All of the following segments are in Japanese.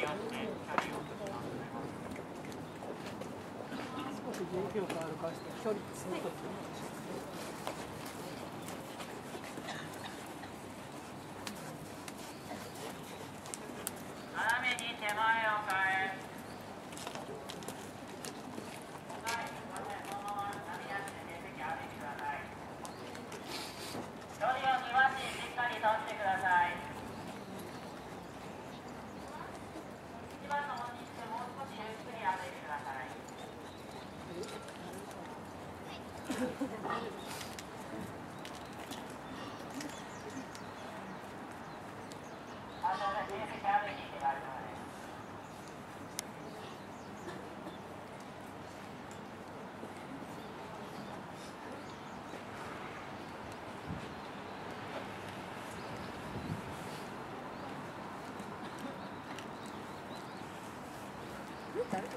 少し重をがわるかして距離詰めとみます。咱们怎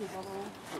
Di 公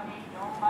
Amém. Então,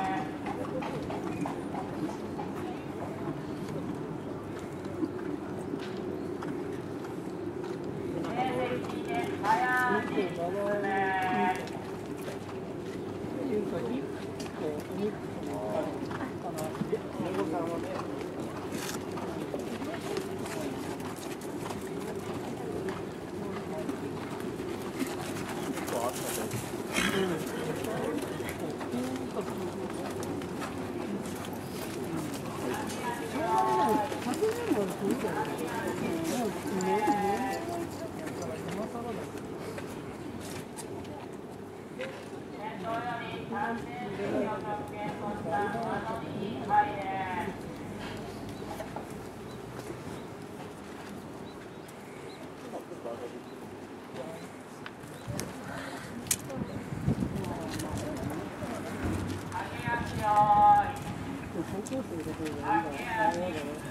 高がいいん。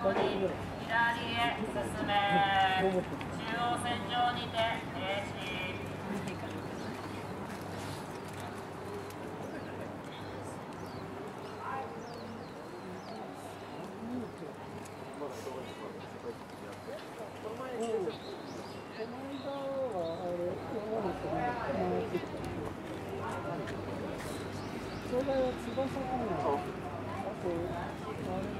左へ進め中央線上にて停止それ翼とあとあれ